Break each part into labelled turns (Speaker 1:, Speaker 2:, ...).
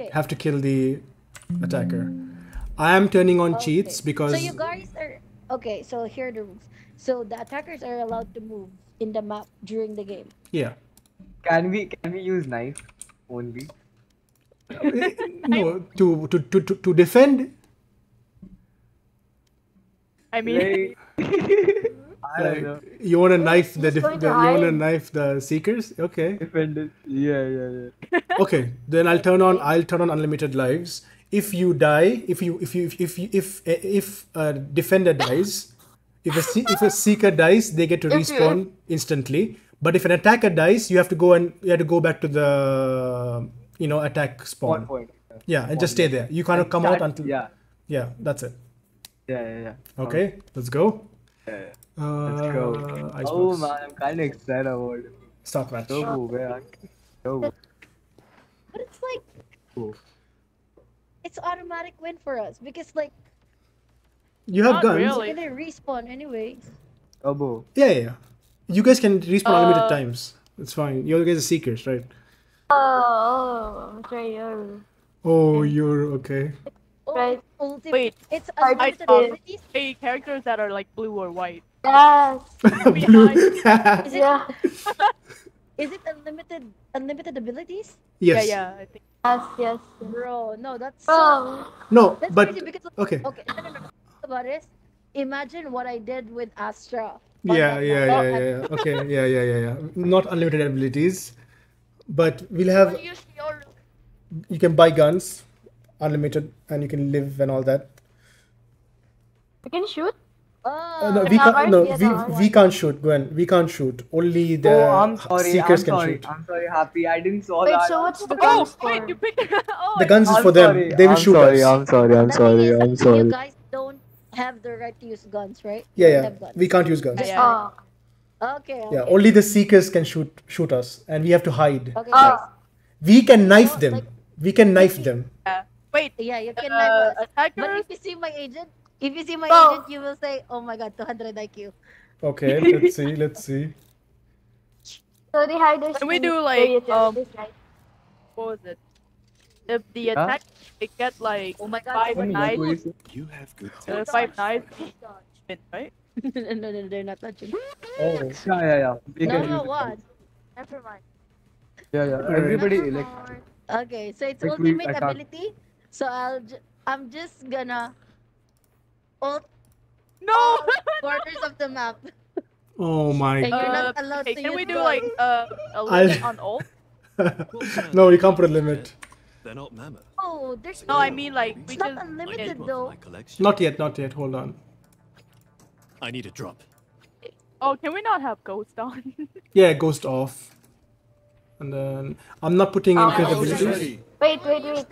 Speaker 1: Okay.
Speaker 2: have to kill the attacker. I am turning on
Speaker 1: Okay.
Speaker 2: cheats because
Speaker 1: So you guys are okay. So here are the rules. So the attackers are allowed to move in the map during the game.
Speaker 2: yeah.
Speaker 3: Can we can we use knife only?
Speaker 2: no to to to to, to defend.
Speaker 4: I mean,
Speaker 3: Like, I don't know.
Speaker 2: Like, you want to knife the,
Speaker 5: he's
Speaker 2: def- the you want to knife the seekers? Okay.
Speaker 3: Defended. Yeah, yeah, yeah.
Speaker 2: okay then i'll turn on i'll turn on unlimited lives if you die if you if you if you if eh, if a defender dies if a se- if a seeker dies they get to
Speaker 5: If you-
Speaker 2: respawn instantly but if an attacker dies you have to go and you have to go back to the you know attack spawn
Speaker 3: One point.
Speaker 2: yeah and just stay there you cannot come out until
Speaker 3: Yeah,
Speaker 2: yeah that's it
Speaker 3: yeah, yeah, yeah.
Speaker 2: okay let's go
Speaker 3: Yeah, yeah.
Speaker 2: Uh,
Speaker 3: Let's go.
Speaker 2: Icebox.
Speaker 3: Oh man, I'm kind of excited about it.
Speaker 2: start match
Speaker 3: So cool, man. So cool.
Speaker 1: But it's like
Speaker 3: cool.
Speaker 1: it's automatic win for us because like
Speaker 2: you have
Speaker 4: Not
Speaker 2: guns
Speaker 4: really.
Speaker 1: we're gonna respawn anyways.
Speaker 3: Oh, boo.
Speaker 2: yeah, yeah yeah you guys can respawn unlimited
Speaker 4: Uh,
Speaker 2: times it's fine you guys are seekers right
Speaker 5: Oh, oh, Trayer.
Speaker 2: oh you're okay
Speaker 1: Oh,
Speaker 5: Right.
Speaker 1: Ultimate.
Speaker 4: Wait,
Speaker 1: It's
Speaker 5: I
Speaker 1: unlimited
Speaker 4: thought-
Speaker 1: abilities.
Speaker 4: hey, characters that are like blue or white.
Speaker 5: Yes.
Speaker 2: blue
Speaker 1: Is it
Speaker 5: Yeah.
Speaker 1: is it unlimited unlimited abilities?
Speaker 2: yes
Speaker 4: Yeah, yeah. I think.
Speaker 5: Yes, yes. yes.
Speaker 1: Bro, no, that's
Speaker 5: Oh,
Speaker 2: no
Speaker 1: that's
Speaker 2: but
Speaker 1: crazy because
Speaker 2: okay
Speaker 1: okay. No, no, no. About this, imagine what I did with Astra.
Speaker 2: yeah yeah yeah yeah, yeah. okay yeah yeah yeah yeah not unlimited abilities but we'll have
Speaker 1: your
Speaker 2: you can buy guns unlimited and you can live and all that
Speaker 5: you can shoot.
Speaker 2: Uh, no,
Speaker 1: Oh,
Speaker 2: we can't no we, we can't shoot Gwen we can't shoot only the
Speaker 3: oh, I'm sorry.
Speaker 2: seekers
Speaker 3: I'm
Speaker 2: can
Speaker 3: sorry.
Speaker 2: shoot
Speaker 3: I'm sorry, Happy. I didn't saw
Speaker 5: Wait,
Speaker 3: that.
Speaker 5: so what's the
Speaker 4: Oh,
Speaker 5: guns
Speaker 4: wait,
Speaker 5: for?
Speaker 4: you picked. oh,
Speaker 2: the guns is
Speaker 3: I'm
Speaker 2: for them they will
Speaker 3: I'm
Speaker 2: shoot
Speaker 3: sorry,
Speaker 2: us
Speaker 3: I'm sorry. I'm
Speaker 1: the
Speaker 3: sorry.
Speaker 1: thing is
Speaker 3: I'm sorry.
Speaker 1: You guys don't have the right to use guns, right?
Speaker 2: yeah yeah we can't use guns
Speaker 4: Yeah.
Speaker 5: Oh,
Speaker 1: Okay.
Speaker 2: yeah only the seekers can shoot shoot us and we have to hide
Speaker 1: Okay. guys.
Speaker 5: oh,
Speaker 2: we can knife
Speaker 1: No,
Speaker 2: them
Speaker 1: like-
Speaker 2: we can knife them
Speaker 4: Yeah. Wait,
Speaker 1: Yeah, you can
Speaker 4: uh,
Speaker 1: knife us. But
Speaker 4: attackers.
Speaker 1: if you see my agent, if you see my
Speaker 5: Oh.
Speaker 1: agent, you will say, "Oh my God, 200 IQ."
Speaker 2: okay let's see let's see
Speaker 5: so the hiders
Speaker 4: Can we do, like, um. What was it? If the
Speaker 3: Huh?
Speaker 4: attack, they get like
Speaker 1: Oh my God.
Speaker 4: five
Speaker 1: oh my
Speaker 4: knives.
Speaker 3: What is it?
Speaker 6: You have good
Speaker 4: Uh, five knives, right?
Speaker 1: no, no, no, they're not touching.
Speaker 2: oh
Speaker 3: Yeah, yeah, yeah. We
Speaker 1: No, no, what?
Speaker 5: Never mind.
Speaker 3: Yeah, yeah. Everybody like.
Speaker 1: Okay, so it's
Speaker 3: Like
Speaker 1: ultimate
Speaker 3: I can't-
Speaker 1: ability. So I'll, j- I'm just gonna ult
Speaker 4: No.
Speaker 1: borders of the map,
Speaker 2: oh my
Speaker 1: and you're
Speaker 4: Uh,
Speaker 1: not allowed
Speaker 4: hey,
Speaker 1: to
Speaker 4: can we do like uh, a
Speaker 2: I'll-
Speaker 4: limit on ult?
Speaker 2: no you can't put a limit
Speaker 6: They're not mammoth.
Speaker 1: Oh, there's
Speaker 4: No, I mean like we
Speaker 1: It's not
Speaker 4: just.
Speaker 1: unlimited.
Speaker 6: I need one
Speaker 1: though.
Speaker 6: for my collection.
Speaker 2: not yet not yet hold on
Speaker 6: I need a drop.
Speaker 4: Oh, can we not have ghost on?
Speaker 2: yeah ghost off and then i'm not putting
Speaker 5: Oh,
Speaker 2: in
Speaker 5: okay.
Speaker 2: abilities
Speaker 5: Wait, wait, wait.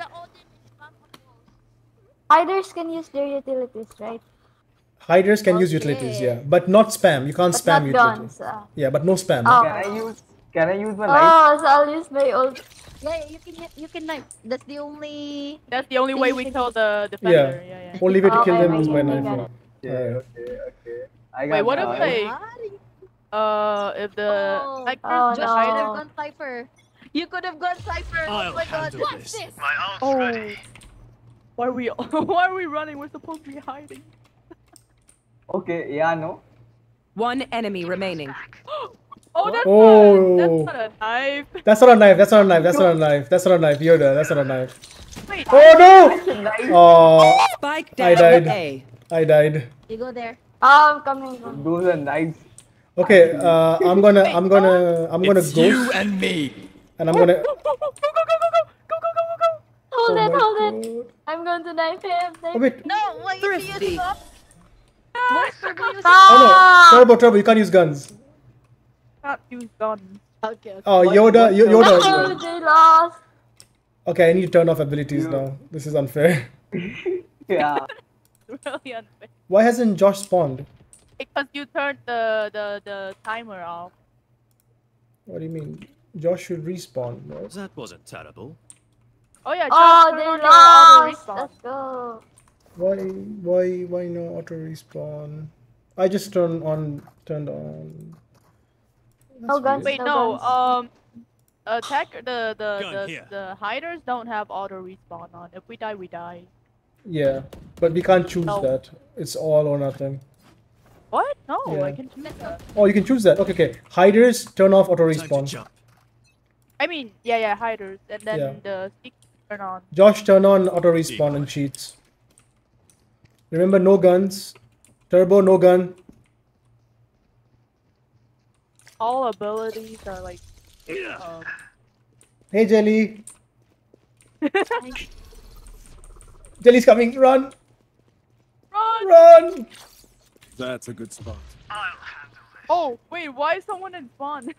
Speaker 5: Hiders can use their utilities, right?
Speaker 2: hiders can use utilities yeah but not spam you can't
Speaker 5: But
Speaker 2: spam
Speaker 5: not
Speaker 2: utilities
Speaker 5: guns. Uh.
Speaker 2: yeah but no spam
Speaker 5: Oh.
Speaker 3: Can I use? Can I use my knife?
Speaker 5: Oh, so I'll use my ult.
Speaker 1: Yeah, you can you can knife. That's the only.
Speaker 4: That's the only way we kill the defender. Yeah, yeah. yeah.
Speaker 2: only way to kill them is by knife yeah.
Speaker 3: okay, okay. I got
Speaker 4: Wait, what if they- Uh, if the
Speaker 1: Oh,
Speaker 4: like
Speaker 5: Oh,
Speaker 4: the
Speaker 1: Josh, you
Speaker 5: no.
Speaker 1: have gone Cypher. You could have gone Cypher. Oh
Speaker 6: I'll
Speaker 1: my god.
Speaker 6: handle this.
Speaker 4: My arm's Oh. Why are we why are we running? We're supposed to be hiding.
Speaker 3: okay, yeah, no.
Speaker 7: One enemy remaining.
Speaker 4: oh, that's,
Speaker 2: oh.
Speaker 4: Not, that's, not, a knife.
Speaker 2: That's not a knife. That's not a knife. That's not a knife. That's not a knife. Yoda, that's not a knife.
Speaker 4: Wait,
Speaker 2: oh no! Oh,
Speaker 7: Spike down I
Speaker 2: died.
Speaker 7: A.
Speaker 2: I died.
Speaker 1: You go there.
Speaker 5: I'm coming.
Speaker 3: Those are knives.
Speaker 2: Okay, uh, I'm gonna, I'm gonna, I'm gonna,
Speaker 6: it's
Speaker 2: go.
Speaker 6: you and me.
Speaker 2: And I'm gonna.
Speaker 4: go, go, go, go.
Speaker 5: Hold
Speaker 2: Oh
Speaker 5: it,
Speaker 2: my
Speaker 5: hold it. I'm going to knife him. Knife
Speaker 2: oh wait
Speaker 1: No, why you
Speaker 7: Thrifty.
Speaker 1: using up? What's for using
Speaker 2: oh no turbo turbo you can't use guns
Speaker 4: Can't use guns.
Speaker 1: Okay, okay.
Speaker 2: oh
Speaker 3: What-
Speaker 2: yoda
Speaker 3: what
Speaker 2: Yo-
Speaker 3: the-
Speaker 2: yoda
Speaker 5: Oh, they lost.
Speaker 2: okay i need to turn off abilities now this is unfair
Speaker 3: Yeah.
Speaker 4: Really unfair.
Speaker 2: why hasn't josh spawned
Speaker 4: Because you turned the the the timer off.
Speaker 2: what do you mean josh should respawn right?
Speaker 6: That wasn't terrible.
Speaker 4: Oh yeah.
Speaker 5: Oh, they
Speaker 4: on auto
Speaker 5: lost.
Speaker 4: respawn.
Speaker 5: Let's go.
Speaker 2: why why why no auto respawn i just turned on turned on
Speaker 5: No
Speaker 2: That's
Speaker 5: guns.
Speaker 4: Wait,
Speaker 5: No
Speaker 4: no.
Speaker 5: guns.
Speaker 4: Um, attack the the
Speaker 6: Gun
Speaker 4: the,
Speaker 6: here.
Speaker 4: the hiders don't have auto respawn on. If we die, we die.
Speaker 2: Yeah, but we can't choose
Speaker 4: No.
Speaker 2: that. It's all or nothing.
Speaker 4: What? No, I
Speaker 2: Yeah.
Speaker 4: can choose that.
Speaker 2: Oh, you can choose that. Okay, okay. Hiders turn off auto respawn.
Speaker 4: I mean, yeah, yeah, hiders, and then
Speaker 2: Yeah.
Speaker 4: the seek turn on.
Speaker 2: Josh, turn on auto respawn and cheats. Remember, no guns. Turbo, no gun.
Speaker 4: All abilities are like. Um,
Speaker 2: Hey, Jelly. Jelly's coming. Run,
Speaker 4: run!
Speaker 2: run.
Speaker 6: That's a good spot.
Speaker 4: Oh wait, why is someone in spawn?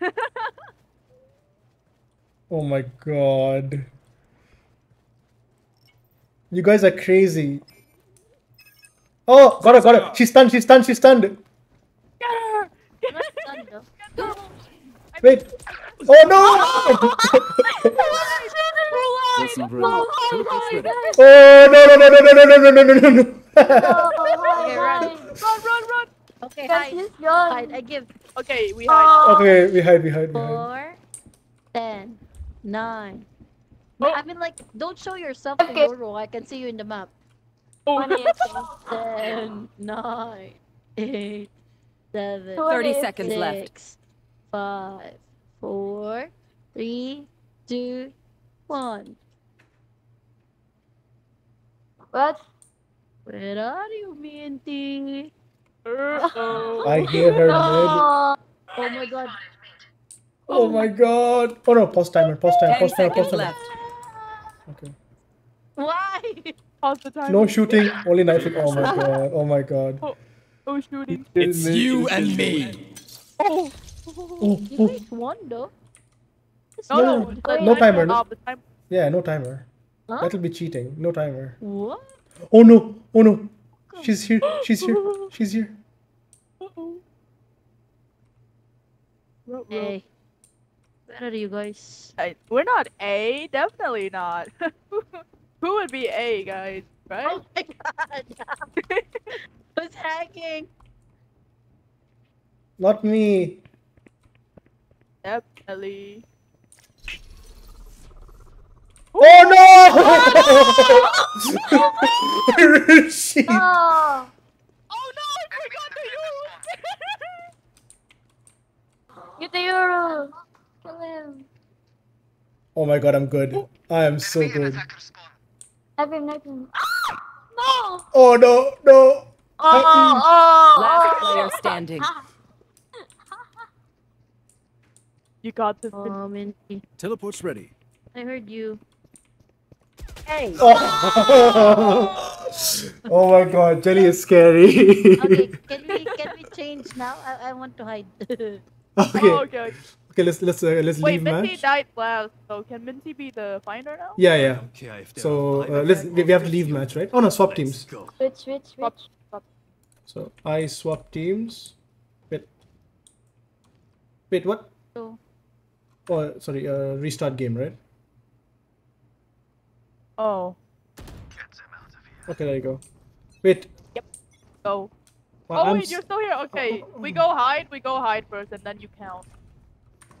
Speaker 2: Oh my god. You guys are crazy. Oh, got her, got her. She's stunned, she's stunned, she's stunned.
Speaker 4: Get her! Get her!
Speaker 1: done, though.
Speaker 4: Get her!
Speaker 2: Wait. Oh no!
Speaker 6: That's not very good. Teleport's ready.
Speaker 2: Oh no no no no no no no no no no no!
Speaker 1: Okay, run.
Speaker 4: Run, run, run!
Speaker 1: Okay,
Speaker 5: Guys,
Speaker 1: hide.
Speaker 5: he's gone.
Speaker 1: Hide. I give
Speaker 4: Okay, we hide.
Speaker 5: Oh,
Speaker 2: Okay, we hide, we hide, we hide.
Speaker 1: four, ten, nine.
Speaker 4: Oh.
Speaker 1: I mean, like, don't show yourself to
Speaker 5: Okay.
Speaker 1: Roro. I can see you in the map.
Speaker 5: funny, okay.
Speaker 1: Ten, nine, eight, seven,
Speaker 7: 30 seconds left.
Speaker 1: six, five, four, three, two, one.
Speaker 5: What?
Speaker 1: Where are you, Minty?
Speaker 4: Uh-oh.
Speaker 2: I hear her mid.
Speaker 5: Oh,
Speaker 1: Oh my god.
Speaker 2: Oh. oh my god. Oh no, pause timer, pause timer,
Speaker 7: 10
Speaker 2: pause timer, pause
Speaker 7: seconds
Speaker 2: timer.
Speaker 7: Left.
Speaker 2: Okay.
Speaker 1: Why?
Speaker 4: Pause the time.
Speaker 2: No shooting, only knifing. Oh my god, oh my god.
Speaker 4: Oh, shooting.
Speaker 6: It's you and me.
Speaker 4: Oh!
Speaker 2: Oh,
Speaker 1: You
Speaker 2: oh.
Speaker 1: guys won though.
Speaker 4: No,
Speaker 2: No,
Speaker 4: no,
Speaker 2: no,
Speaker 4: the
Speaker 2: no
Speaker 4: timer
Speaker 2: timer, no-
Speaker 4: time-
Speaker 2: Yeah, no timer.
Speaker 1: Huh?
Speaker 2: That'll be cheating. No timer.
Speaker 1: What?
Speaker 2: Oh no, oh no. She's here, she's here, she's here.
Speaker 4: Uh-oh.
Speaker 1: Hey. Where are you guys?
Speaker 4: I- We're not A, definitely not. Who would be A, guys? Right?
Speaker 1: Oh my god. Who's hacking?
Speaker 2: Not me.
Speaker 4: Definitely.
Speaker 2: Oh no! Where is she?
Speaker 5: oh.
Speaker 4: Oh. oh no! I forgot to use.
Speaker 5: Get the Euro. Kill him.
Speaker 2: Oh my god, I'm good. I am so good.
Speaker 5: Knife him, knife him. No!
Speaker 2: Oh no, no.
Speaker 5: Oh, oh,
Speaker 7: Last
Speaker 5: oh.
Speaker 7: player standing.
Speaker 4: you got this.
Speaker 1: Oh, Minty.
Speaker 6: Teleport's ready.
Speaker 1: I heard you. Hey.
Speaker 2: Oh. oh my god, Jelly is scary.
Speaker 1: Okay, can we can we change now? I, I want to hide.
Speaker 2: okay.
Speaker 4: Oh,
Speaker 2: okay,
Speaker 4: okay.
Speaker 2: let's let's uh, let's
Speaker 4: Wait,
Speaker 2: leave
Speaker 4: Minty
Speaker 2: match.
Speaker 4: died last, so can Minty be the finder now?
Speaker 2: Yeah, yeah.
Speaker 6: Okay,
Speaker 2: So uh, let's we we have to leave match, right? Oh no, swap teams.
Speaker 5: Switch, switch, switch.
Speaker 2: So I swap teams. Wait. Wait, what?
Speaker 1: So,
Speaker 2: Oh, sorry. Uh, restart game, right?
Speaker 4: Oh,
Speaker 2: Okay, there you go. Wait. Yep.
Speaker 4: go.
Speaker 2: why
Speaker 4: Oh
Speaker 2: I'm
Speaker 4: wait, you're still here. Okay,
Speaker 2: oh,
Speaker 4: we
Speaker 2: oh.
Speaker 4: go hide. We go hide first, and then you count.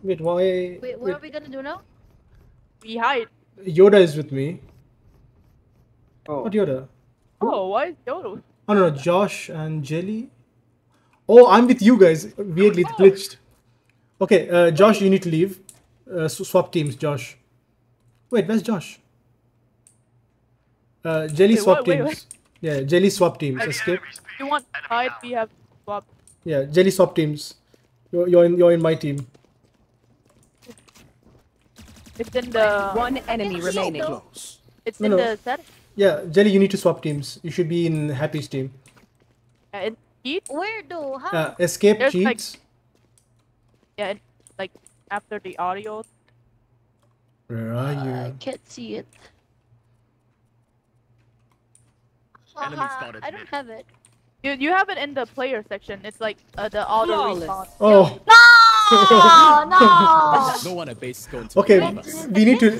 Speaker 2: Wait, why?
Speaker 1: wait, what are we gonna do now?
Speaker 4: We hide.
Speaker 2: Yoda is with me.
Speaker 3: Oh,
Speaker 2: What Yoda?
Speaker 4: Oh, why is Yodo?
Speaker 2: Oh no, no, Josh and Jelly. Oh, I'm with you guys. Weirdly, it's glitched. Okay, uh, Josh, you need to leave. Uh, s- swap teams, Josh. Wait, where's Josh? Uh, Jelly
Speaker 4: Wait,
Speaker 2: swap?
Speaker 4: Wait,
Speaker 2: teams.
Speaker 4: wait.
Speaker 2: Yeah, Jelly swap teams. Escape.
Speaker 4: You want hide? We have swap.
Speaker 2: Yeah, Jelly swap teams. You're, you're in you're in my team.
Speaker 4: It's in the.
Speaker 7: One enemy remaining.
Speaker 6: Close.
Speaker 4: It's
Speaker 2: No,
Speaker 4: in
Speaker 2: no.
Speaker 4: the set.
Speaker 2: Yeah, Jelly, you need to swap teams. You should be in Happy's team.
Speaker 4: Uh, in heat.
Speaker 1: Where though? How?
Speaker 2: Uh, escape
Speaker 4: There's, like-
Speaker 2: cheats.
Speaker 4: Yeah, in, like after the audio.
Speaker 2: Where are you?
Speaker 1: I can't see it.
Speaker 6: Enemy spotted
Speaker 1: I don't have it.
Speaker 4: You you have it in the player section. It's like uh, the auto
Speaker 7: Flawless.
Speaker 4: respawn.
Speaker 2: Oh,
Speaker 5: No! No!
Speaker 6: No one at base is going to
Speaker 2: okay. We need to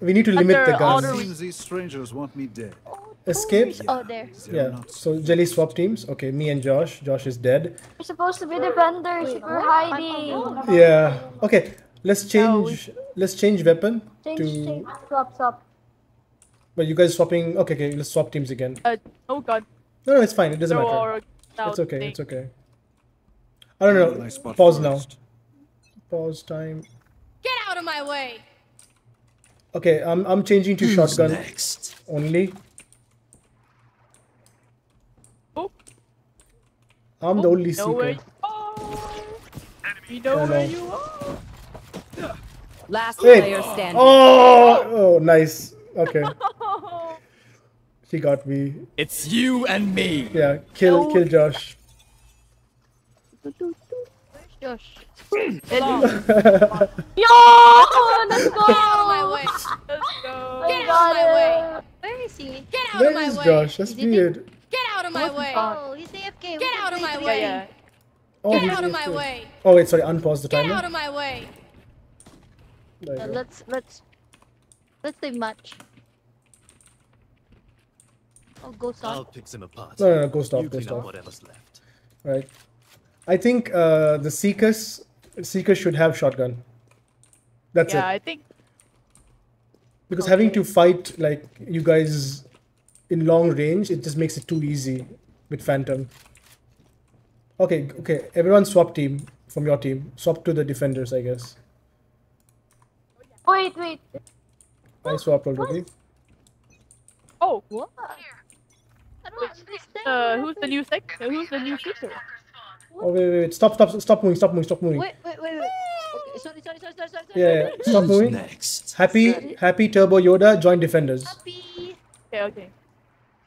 Speaker 2: we need to limit
Speaker 4: Under
Speaker 2: the guns.
Speaker 4: auto-
Speaker 6: Seems these strangers want me dead.
Speaker 1: Oh,
Speaker 2: Escape?
Speaker 1: Oh, there.
Speaker 2: Yeah. So Jelly swap teams. Okay, me and Josh. Josh is dead.
Speaker 5: We're supposed to be defenders.
Speaker 1: Wait,
Speaker 5: We're
Speaker 1: what?
Speaker 5: Hiding.
Speaker 2: Yeah. Okay. Let's
Speaker 4: No, we-
Speaker 2: change. Let's change weapon
Speaker 5: Change,
Speaker 2: to.
Speaker 5: change, swap, swap.
Speaker 2: But you guys swapping? Okay, okay. Let's swap teams again.
Speaker 4: Uh, oh god.
Speaker 2: No, no, it's fine. It doesn't
Speaker 4: Throw
Speaker 2: matter.
Speaker 4: our
Speaker 2: It's okay.
Speaker 4: thing.
Speaker 2: It's okay. I don't know.
Speaker 6: spot
Speaker 2: Pause now.
Speaker 6: First.
Speaker 2: Pause time.
Speaker 8: Get out of my way!
Speaker 2: Okay, I'm I'm changing to
Speaker 6: Who's
Speaker 2: shotgun
Speaker 6: next?
Speaker 2: only.
Speaker 4: Oh,
Speaker 2: I'm the
Speaker 4: oh,
Speaker 2: only
Speaker 4: know where
Speaker 2: seeker.
Speaker 4: you are. We know
Speaker 2: I
Speaker 4: where you are.
Speaker 7: Last
Speaker 2: Wait.
Speaker 7: player standing.
Speaker 2: Oh, oh, nice. Okay, she got me.
Speaker 9: It's you and me.
Speaker 2: Yeah, kill,
Speaker 4: No.
Speaker 2: kill Josh.
Speaker 1: Josh.
Speaker 4: Ellie,
Speaker 5: Yo! Let's go!
Speaker 8: Get out of my way!
Speaker 4: let's go.
Speaker 8: Get out of my way!
Speaker 1: Where is he?
Speaker 8: Get out
Speaker 2: Where
Speaker 8: of my
Speaker 2: is
Speaker 8: way!
Speaker 2: Josh? That's weird.
Speaker 8: Get out of my way!
Speaker 1: Oh, he's AFK.
Speaker 8: Get
Speaker 1: We
Speaker 8: out of my way.
Speaker 4: Yeah, yeah.
Speaker 2: Oh,
Speaker 8: Get out of my way!
Speaker 2: Oh wait, sorry. Unpause the timer.
Speaker 8: Get out of my way!
Speaker 2: There you
Speaker 1: Uh,
Speaker 2: go.
Speaker 1: let's let's let's say match. Oh, go
Speaker 9: I'll
Speaker 1: stop.
Speaker 9: pick them apart.
Speaker 2: No, no, no. Go stop.
Speaker 9: you
Speaker 2: Go
Speaker 9: clean up whatever's left.
Speaker 2: Right. I think uh, the seekers seekers should have shotgun. That's
Speaker 4: Yeah,
Speaker 2: it.
Speaker 4: Yeah, I think
Speaker 2: Because having to fight like you guys in long range, it just makes it too easy with Phantom. Okay, okay. Everyone swap team from your team. Swap to the defenders, I guess.
Speaker 5: Wait, wait.
Speaker 2: I swapped already.
Speaker 4: Oh,
Speaker 1: What? I don't understand.
Speaker 4: uh, who's the new sec? uh, Who's the new seeker?
Speaker 2: Oh wait, wait, wait. Stop, stop, stop moving, stop moving, stop moving.
Speaker 1: Wait, wait, wait, wait. Okay, sorry, sorry, sorry, sorry, sorry. sorry.
Speaker 2: Yeah, yeah. Stop
Speaker 6: Who's
Speaker 2: moving.
Speaker 6: next?
Speaker 2: Happy, happy Turbo Yoda, join defenders.
Speaker 1: Happy,
Speaker 4: Okay, okay.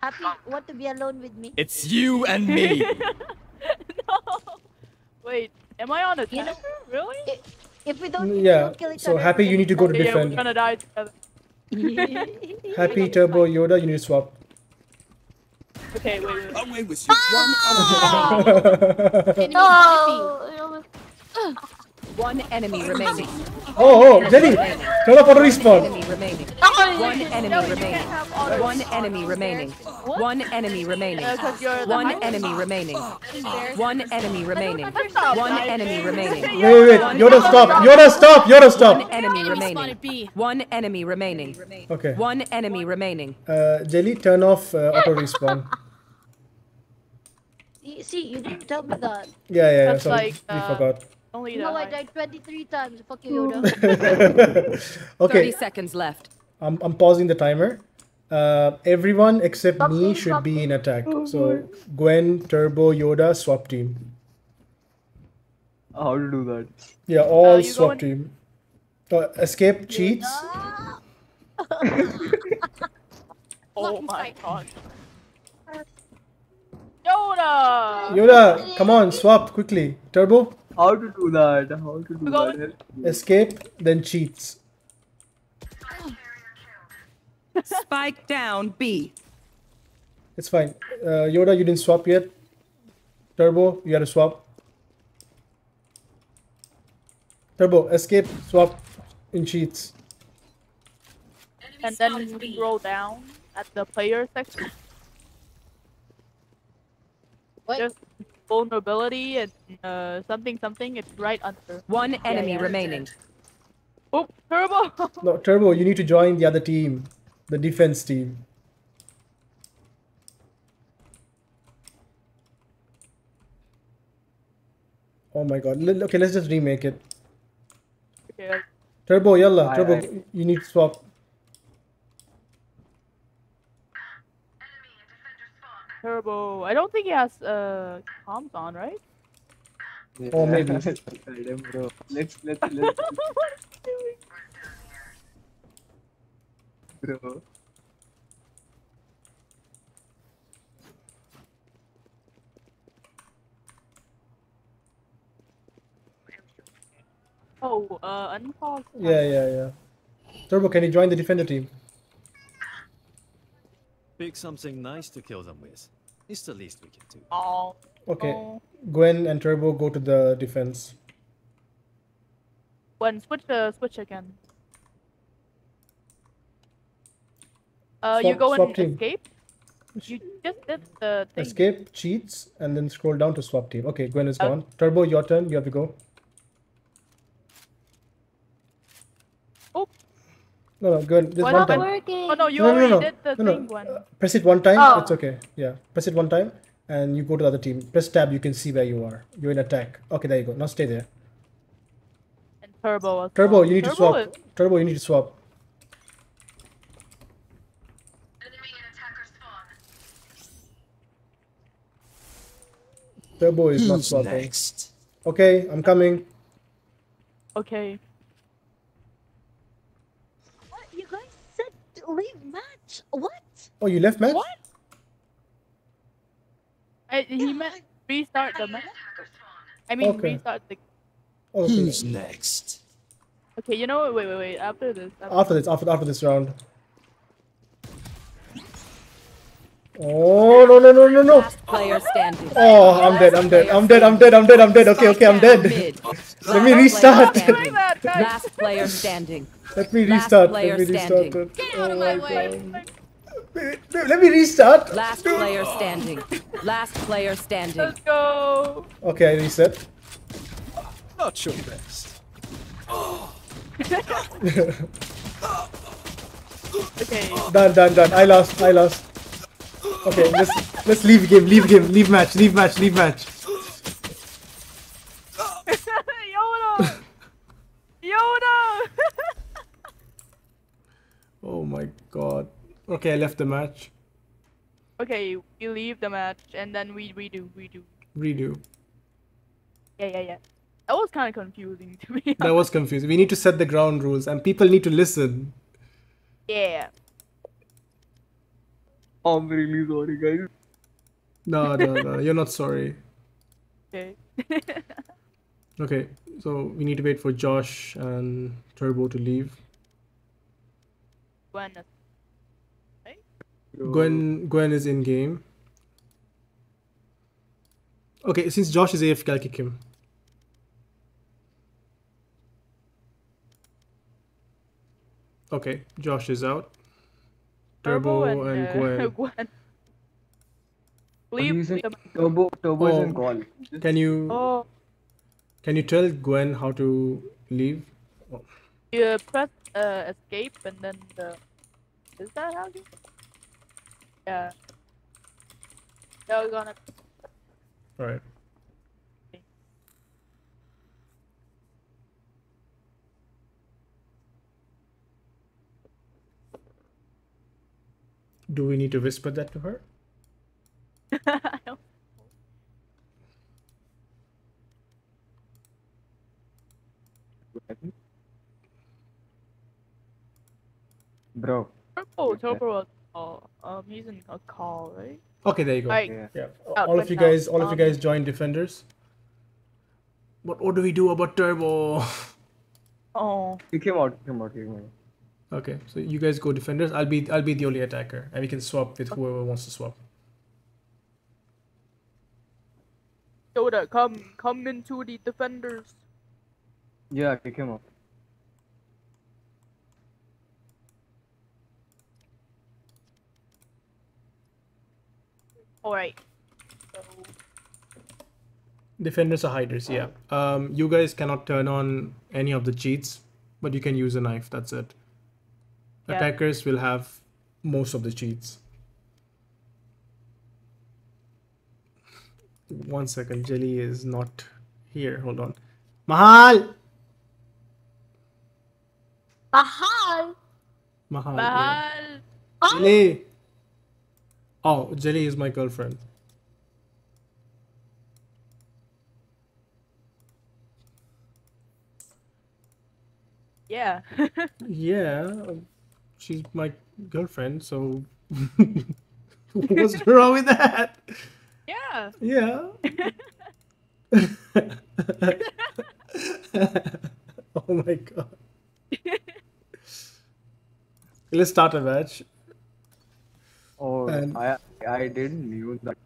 Speaker 1: happy. Want to be alone with me?
Speaker 9: It's you and me.
Speaker 4: no. Wait, am I on a
Speaker 1: You know-
Speaker 4: timer? Really?
Speaker 1: If we don't, if we
Speaker 2: Yeah.
Speaker 1: don't kill each
Speaker 2: So
Speaker 1: other,
Speaker 2: happy, you need to go to
Speaker 4: Yeah, yeah, we're gonna die together.
Speaker 2: Happy Turbo Yoda, you need to swap.
Speaker 4: Okay, wait, wait. wait.
Speaker 6: Away with you.
Speaker 5: No!
Speaker 7: One enemy oh. remaining.
Speaker 2: Oh, oh, Jenny, turn off auto respawn.
Speaker 7: Enemy remaining. One enemy remaining.
Speaker 4: can't have auto
Speaker 7: One enemy remaining. One enemy remaining.
Speaker 4: 'cause you're the
Speaker 7: One enemy remaining. One enemy remaining. One enemy remaining.
Speaker 2: Wait, wait, wait. Yoda, stop. Yoda, stop. Yoda, stop.
Speaker 7: enemy
Speaker 8: Enemy
Speaker 7: remaining. One enemy remaining.
Speaker 2: Okay.
Speaker 7: One enemy remaining.
Speaker 2: Uh, Jelly, turn off uh, auto respawn.
Speaker 1: See, see, you didn't tell me that.
Speaker 2: Yeah, yeah, yeah.
Speaker 4: That's
Speaker 2: Sorry,
Speaker 4: like,
Speaker 2: we
Speaker 4: uh,
Speaker 2: forgot.
Speaker 4: Only
Speaker 1: You
Speaker 4: the
Speaker 1: know I died 23 times. Fuck you, Yoda.
Speaker 2: okay,
Speaker 7: 30 seconds left.
Speaker 2: I'm, I'm pausing the timer. Uh, everyone except
Speaker 5: Swap
Speaker 2: me
Speaker 5: team,
Speaker 2: should
Speaker 5: swap
Speaker 2: be in attack. So Gwen, Turbo, Yoda, swap team.
Speaker 3: How to do that?
Speaker 2: Yeah, all
Speaker 4: you
Speaker 2: swap
Speaker 4: going-
Speaker 2: team. Uh, escape cheats.
Speaker 4: Oh my god. Yoda!
Speaker 2: Yoda, come on, swap quickly. Turbo,
Speaker 3: How to do that? How to do
Speaker 4: We're
Speaker 3: that?
Speaker 2: escape, then cheats.
Speaker 7: Spike down B.
Speaker 2: It's fine. Uh, Yoda, you didn't swap yet. Turbo, you gotta swap. Turbo, escape, swap in cheats.
Speaker 4: And then scroll down at the player section.
Speaker 1: What?
Speaker 4: There's vulnerability and uh, something something. It's right under.
Speaker 7: One enemy
Speaker 1: yeah.
Speaker 7: remaining.
Speaker 4: Oh, turbo!
Speaker 2: No, Turbo, you need to join the other team, the defense team. Oh my god. Let- Okay, let's just remake it.
Speaker 4: okay,
Speaker 2: Turbo, yalla.
Speaker 3: Aye,
Speaker 2: Turbo,
Speaker 3: aye.
Speaker 2: you need to swap.
Speaker 4: turbo. I don't think he has uh comms on, right?
Speaker 2: Oh, maybe.
Speaker 3: Random, bro. Let's let's let's bro.
Speaker 4: Oh, uh, unpause.
Speaker 2: Yeah, yeah, yeah. Turbo, can you join the defender team?
Speaker 9: Pick something nice to kill them with. It's the least we can do.
Speaker 4: Oh.
Speaker 2: Okay.
Speaker 4: oh.
Speaker 2: Gwen and Turbo go to the defense.
Speaker 4: When switch uh, switch again. Uh, you go
Speaker 2: swap
Speaker 4: and
Speaker 2: team.
Speaker 4: escape. You just did the thing.
Speaker 2: Escape, cheats, and then scroll down to swap team. Okay, Gwen is
Speaker 4: Oh.
Speaker 2: gone. Turbo, your turn. You have to go. Oh. No, no, ahead. Just
Speaker 4: What
Speaker 2: one
Speaker 5: Not
Speaker 2: time.
Speaker 5: working.
Speaker 4: Oh no, you
Speaker 2: No, no,
Speaker 4: already
Speaker 2: no,
Speaker 4: did the
Speaker 2: no, no.
Speaker 4: thing one.
Speaker 2: Uh, Press it one time.
Speaker 5: Oh.
Speaker 2: It's okay. Yeah. Press it one time, and you go to the other team. Press tab. You can see where you are. You're in attack. Okay, there you go. Now stay there.
Speaker 4: And turbo.
Speaker 2: Turbo, you need to swap.
Speaker 4: is-
Speaker 2: Turbo, you need to swap. Turbo is not
Speaker 6: Who's
Speaker 2: swapping. Eh?
Speaker 6: next?
Speaker 2: Okay, I'm coming.
Speaker 4: Okay.
Speaker 1: What? You guys said leave match. What?
Speaker 2: Oh, you left match?
Speaker 4: What? Uh, I, he meant restart the match. I mean
Speaker 2: Okay.
Speaker 4: restart the.
Speaker 2: Oh, okay.
Speaker 6: Who's next?
Speaker 4: Okay, you know what? Wait, wait, wait. After this. After
Speaker 2: After this, after after this round. Oh no no no no no!
Speaker 7: Player standing.
Speaker 2: Oh, I'm dead. I'm dead. I'm dead. I'm dead. I'm dead. I'm dead. Okay, okay, I'm dead. Let me restart.
Speaker 7: player
Speaker 4: Doing
Speaker 7: standing.
Speaker 4: that, guys.
Speaker 7: Last player standing.
Speaker 2: Let me restart. Let me restart.
Speaker 8: Get out of
Speaker 2: Oh
Speaker 8: my
Speaker 2: my
Speaker 8: way.
Speaker 2: Oh, let me restart.
Speaker 7: Last player standing. Last player standing.
Speaker 4: Let's go.
Speaker 2: Okay, I reset.
Speaker 6: Not your best.
Speaker 4: Okay.
Speaker 2: Done, done, done. I lost. I lost. Okay, let's let's leave game. Leave game. Leave match. Leave match. Leave match.
Speaker 4: Yoda. Yoda.
Speaker 2: Oh my god. Okay, I left the match.
Speaker 4: okay, we leave the match and then we redo, redo.
Speaker 2: Redo.
Speaker 4: Yeah, yeah, yeah. That was kind of confusing to me.
Speaker 2: That was confusing. We need to set the ground rules, and people need to listen.
Speaker 4: yeah.
Speaker 3: I'm really sorry, guys.
Speaker 2: No, no, no. You're not sorry.
Speaker 4: Okay.
Speaker 2: Okay, so we need to wait for Josh and Turbo to leave.
Speaker 4: Gwen.
Speaker 2: Gwen Gwen is in game. Okay, since Josh is AFK, I'll kick him. Okay, Josh is out. Turbo, and,
Speaker 4: uh,
Speaker 2: Gwen.
Speaker 4: Gwen. Leave
Speaker 3: using turbo. Turbo
Speaker 2: Oh.
Speaker 3: in call.
Speaker 2: Can you
Speaker 4: Oh,
Speaker 2: can you tell Gwen how to leave?
Speaker 4: you press uh, escape and then the. Is that how you? Yeah. Yeah, we're gonna.
Speaker 2: Alright. Do we need to whisper that to her?
Speaker 4: I don't-
Speaker 3: Bro.
Speaker 4: Turbo,
Speaker 3: Okay.
Speaker 4: Turbo was oh, um, he's in a call, right?
Speaker 2: Okay, there you go.
Speaker 4: Alright.
Speaker 3: Yeah.
Speaker 2: Yeah.
Speaker 4: Oh,
Speaker 2: all of you
Speaker 4: now,
Speaker 2: guys, all of you
Speaker 4: um,
Speaker 2: guys join defenders. What what do we do about Turbo?
Speaker 4: Oh,
Speaker 3: Kick came out. Kick him out. Kick him out.
Speaker 2: Okay, so you guys go defenders. I'll be I'll be the only attacker, and we can swap with whoever wants to swap.
Speaker 4: Yoda, come, come into the defenders.
Speaker 3: Yeah, kick him out.
Speaker 4: Alright. So,
Speaker 2: Defenders are hiders. Yeah. Um, you guys cannot turn on any of the cheats, but you can use a knife. That's it.
Speaker 4: Yeah.
Speaker 2: Attackers will have most of the cheats. One second, Jelly is not here. Hold on. Mahal!
Speaker 5: Bahal.
Speaker 2: Mahal. yeah.
Speaker 4: Bahal. Oh.
Speaker 2: Jelly! Oh, Jelly is my girlfriend.
Speaker 4: Yeah.
Speaker 2: Yeah, she's my girlfriend, so what's wrong with that?
Speaker 4: yeah.
Speaker 2: Yeah. oh my god. Let's start a match.
Speaker 3: Oh,
Speaker 2: And-
Speaker 3: I I didn't knew that.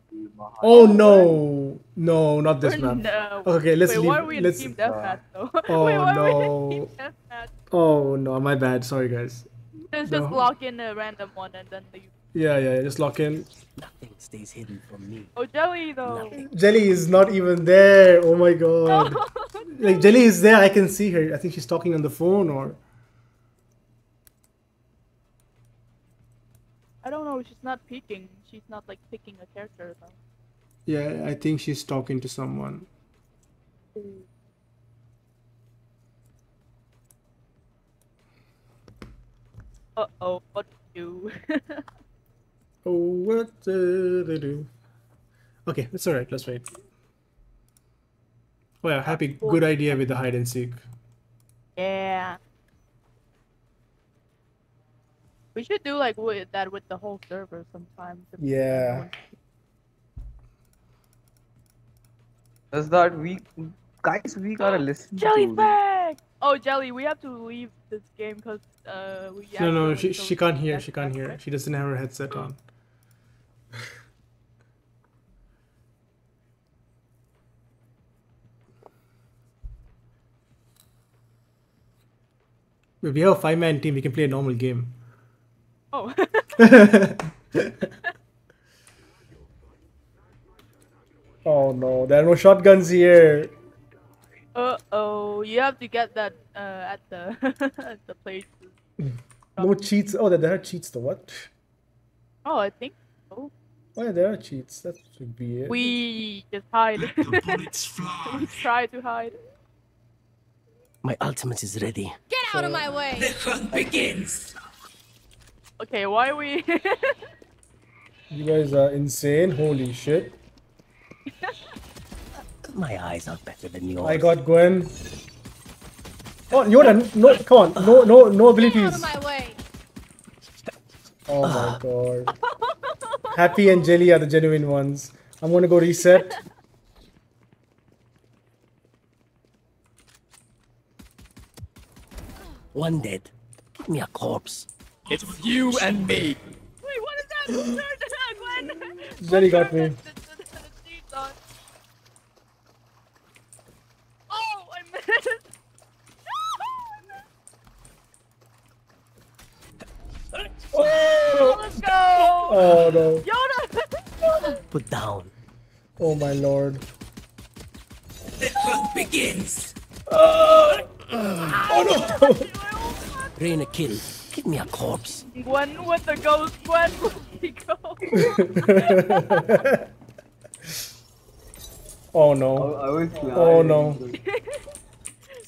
Speaker 2: Oh no, no, not this oh, map.
Speaker 4: No.
Speaker 2: Okay, let's
Speaker 4: Wait,
Speaker 2: leave.
Speaker 4: why are we
Speaker 2: let's.
Speaker 4: team deathmatch though?
Speaker 2: Oh,
Speaker 4: Wait, why are we
Speaker 2: no.
Speaker 4: in team deathmatch?
Speaker 2: Oh no, my bad. Sorry, guys.
Speaker 4: Just, lock in a random one and then leave.
Speaker 2: Yeah, yeah, just lock in.
Speaker 6: Nothing stays hidden from me.
Speaker 4: Oh, Jelly though. Nothing.
Speaker 2: Jelly is not even there. Oh my god. No. like Jelly is there. I can see her. I think she's talking on the phone or.
Speaker 4: I don't know. She's not peeking. She's not like picking a character though.
Speaker 2: Yeah, I think she's talking to someone. Mm.
Speaker 4: Uh oh, what do?
Speaker 2: Oh, what did I do? Okay, that's alright. Let's wait. Oh yeah, happy. Good idea with the hide and seek.
Speaker 4: yeah. We should do like with that with the whole server sometimes.
Speaker 2: Yeah.
Speaker 4: everyone-
Speaker 3: Does that we guys we gotta listen
Speaker 4: Jelly's
Speaker 3: to
Speaker 4: back! Oh, Jelly, we have to leave this game because uh we.
Speaker 2: No, no, she she can't hear. She can't hear. She doesn't have her headset on. If we have a five-man team, we can play a normal game.
Speaker 4: Oh.
Speaker 2: Oh no, there are no shotguns here.
Speaker 4: Uh oh, you have to get that uh at the at the place.
Speaker 2: No cheats. Oh, there there are cheats though. What?
Speaker 4: Oh, I think so.
Speaker 2: Oh yeah, there are cheats. That should be it.
Speaker 4: We just hide. we try to hide.
Speaker 10: My ultimate is ready.
Speaker 8: Get out of my way.
Speaker 10: The hunt begins.
Speaker 4: Okay, why are we?
Speaker 2: You guys are insane. Holy shit.
Speaker 10: My eyes are better than yours.
Speaker 2: I got Gwen. Oh, Yoda, no, come on, no, no, no
Speaker 8: Get out
Speaker 2: abilities.
Speaker 8: of my way.
Speaker 2: Oh my god. Happy and Jelly are the genuine ones. I'm gonna go reset.
Speaker 10: One dead. Give me a corpse.
Speaker 6: It's you and me.
Speaker 4: Wait, what is that? Who turned it on, Gwen?
Speaker 2: Jelly got me.
Speaker 4: the- the- the- the sheets on? Oh, I missed. Oh!
Speaker 2: Oh no.
Speaker 4: Yoda!
Speaker 10: Put down.
Speaker 2: Oh my lord.
Speaker 10: The hunt begins.
Speaker 2: Oh no!
Speaker 10: Rain a kill. Give me a corpse.
Speaker 4: Gwen with the ghost, Gwen with the ghost.
Speaker 2: Oh no.
Speaker 3: I was
Speaker 2: Oh no.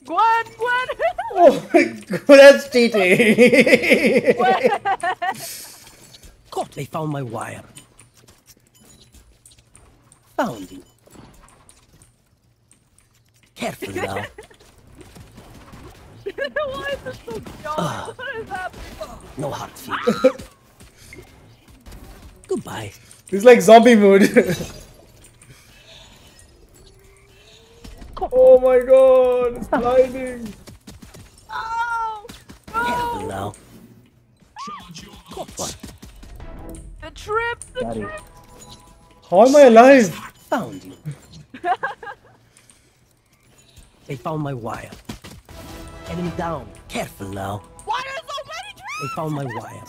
Speaker 4: Gwen, Gwen!
Speaker 2: Oh my god, that's cheating.
Speaker 10: God, they found my wire. Found you. Careful now.
Speaker 4: Why is this so dark? Ah. What is happening?
Speaker 10: No hard feelings. Goodbye.
Speaker 2: It's like zombie mood. oh my god, it's ah. blinding.
Speaker 4: Oh!
Speaker 10: Careful now. Got one.
Speaker 4: The trip, the
Speaker 10: Got it.
Speaker 4: trip!
Speaker 2: How am I alive?
Speaker 10: Found you. They found my wire. Enemy down. Careful now.
Speaker 4: Why are so many trips?
Speaker 10: They found my wire.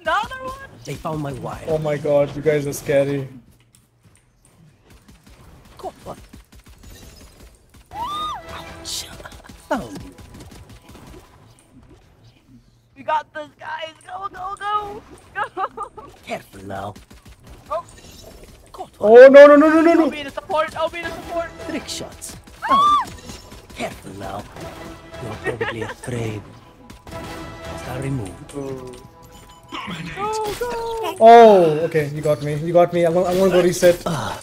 Speaker 4: Another one?
Speaker 10: They found my wire.
Speaker 2: Oh my god, you guys are scary.
Speaker 4: Oh,
Speaker 2: oh no no no no no
Speaker 4: I'll be the support, I'll be the support!
Speaker 10: Trick shots. Found you. Careful now. You're probably afraid. Start removed. Oh.
Speaker 4: Go, go!
Speaker 2: Oh, okay, you got me. You got me. I'm gonna, I'm gonna go reset. Ah.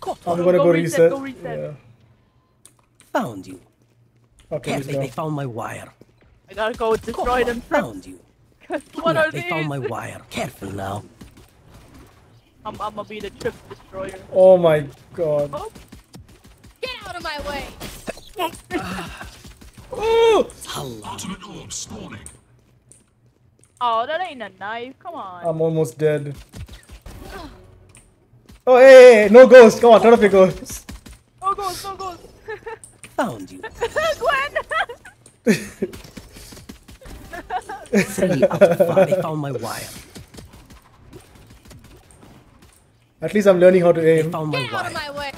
Speaker 10: Got
Speaker 2: I'm gonna
Speaker 4: Go
Speaker 2: go
Speaker 4: reset,
Speaker 2: reset.
Speaker 4: go reset.
Speaker 2: Yeah.
Speaker 10: Found you.
Speaker 2: Okay, let's go.
Speaker 10: they found my wire.
Speaker 4: I gotta go destroy
Speaker 10: one.
Speaker 4: them.
Speaker 10: Found you.
Speaker 4: What
Speaker 10: Yeah,
Speaker 4: are
Speaker 10: they
Speaker 4: these?
Speaker 10: found my wire. Careful now.
Speaker 4: I'm, I'm gonna be the trip destroyer.
Speaker 2: Oh my god.
Speaker 4: Oh,
Speaker 8: Get out of my way.
Speaker 10: Allah.
Speaker 4: oh, that ain't a knife. Come on.
Speaker 2: I'm almost dead. Oh hey, hey, hey, no ghost. Come on, turn off your ghost.
Speaker 4: No goes, no goes.
Speaker 10: Found you.
Speaker 4: Gwen!
Speaker 10: Three out of five. They found my wire.
Speaker 2: At least I'm learning how to aim.
Speaker 8: Get out of my way.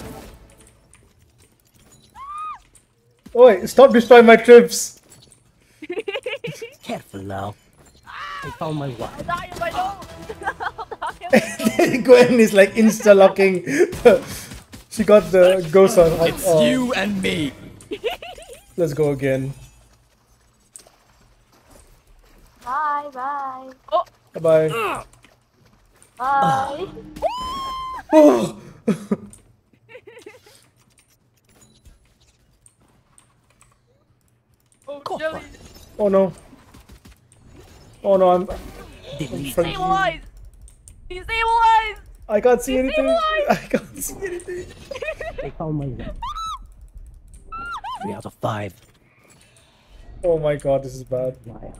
Speaker 2: Oi, stop destroying my trips.
Speaker 10: Careful now. They found my wire.
Speaker 4: I'll die if I don't. I'll die if I don't.
Speaker 2: Gwen is like insta locking. she got the ghost on.
Speaker 6: It's
Speaker 2: oh,
Speaker 6: you and me.
Speaker 2: Let's go again.
Speaker 5: Bye, bye. Oh.
Speaker 2: Bye bye.
Speaker 5: Bye.
Speaker 2: Oh.
Speaker 4: Oh, Jelly.
Speaker 2: oh no. Oh no, I'm.
Speaker 10: Delete.
Speaker 2: Frankie.
Speaker 4: Stabilize. Destabilize.
Speaker 2: I can't see anything. I can't see anything.
Speaker 10: They found my wire. Three out of five.
Speaker 2: Oh my god, this is bad.
Speaker 10: Wire.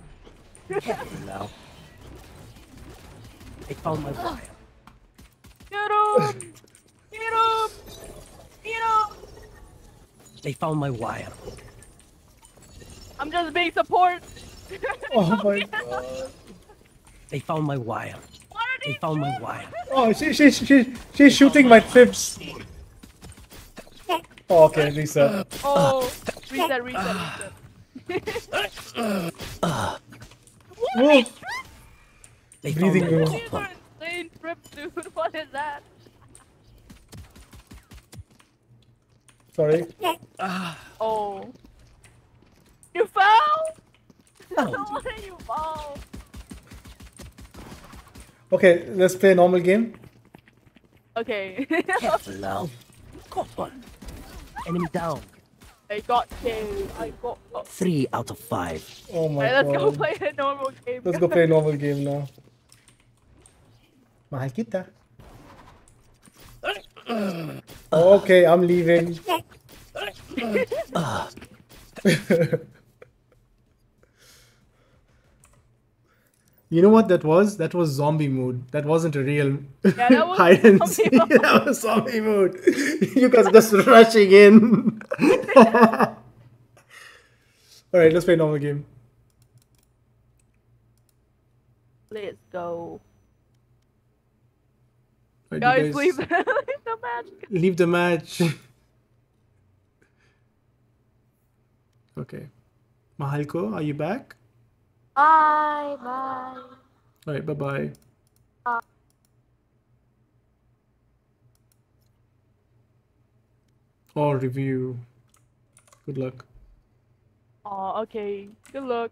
Speaker 10: Careful now. They found my wire.
Speaker 4: Get him. Get him. Get him.
Speaker 10: They found my wire.
Speaker 4: I'm just being support.
Speaker 2: Oh my god.
Speaker 10: They found my wire. They found my wire.
Speaker 2: Oh, she, she, she, she's shooting my trips. Oh, okay, reset.
Speaker 4: Oh, reset, reset, reset.
Speaker 2: Whoa.
Speaker 10: They
Speaker 2: Breathing
Speaker 10: found my
Speaker 2: room.
Speaker 4: These
Speaker 10: copper.
Speaker 4: insane trips, dude. What is that?
Speaker 2: Sorry. Ah.
Speaker 4: Oh. You fell?
Speaker 10: Found
Speaker 4: Why did you fall?
Speaker 2: Okay, let's play a normal game.
Speaker 4: Okay.
Speaker 10: Careful now. Copper. Enemy down.
Speaker 4: I got killed. I got. Oh.
Speaker 10: Three out of five.
Speaker 2: Oh my
Speaker 4: Alright, let's go play a normal game.
Speaker 2: Let's go play a normal game now. Mahal kita. Okay, I'm leaving. you know what that was? That was zombie mood. That wasn't a real
Speaker 4: Yeah, that was
Speaker 2: hide and
Speaker 4: zombie
Speaker 2: seek.
Speaker 4: mode.
Speaker 2: that was zombie mood. you guys just rushing in. Alright, let's play a normal game.
Speaker 4: Let's go.
Speaker 2: Alright, you
Speaker 4: Guys, leave, leave the match.
Speaker 2: leave the match. okay. Mahalko, are you back?
Speaker 5: Bye, bye.
Speaker 2: Alright, bye bye. Or review. Good luck.
Speaker 4: Oh, okay. Good luck.